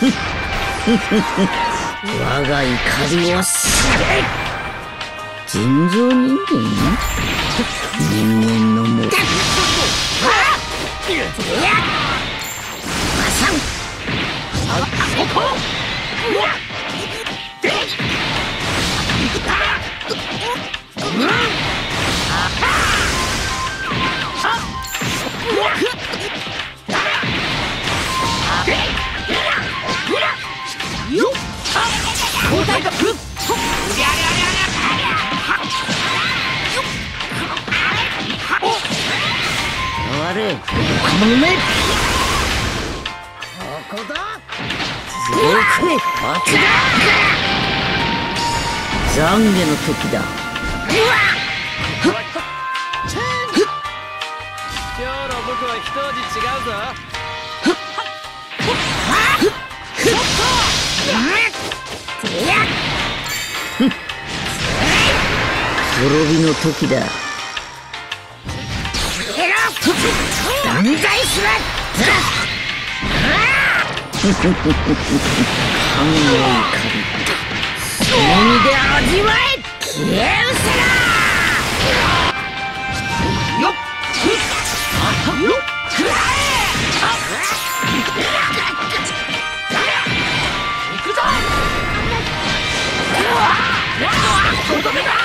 我が怒りを知れ人造人間人間のも悪い。この目ここだ。僕へ爆弾懺悔の時だ。今日の僕は一味違うぞ滅びの時だ断罪しろ神の怒りその身で味わえ消え失せろよっよっ行くぞ。ほ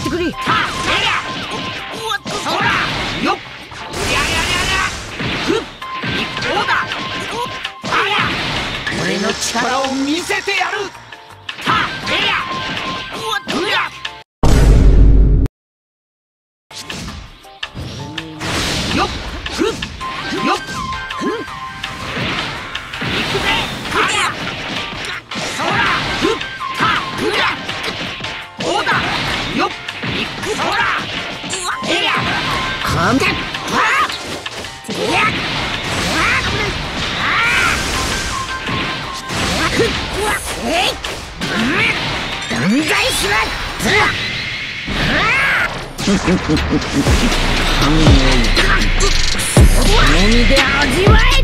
ってくれ。はっ。やりゃそらよっやふっ。一方だ。はや俺の力を見せてやるんではっやえい断罪しろ神の怒りその身で味わえ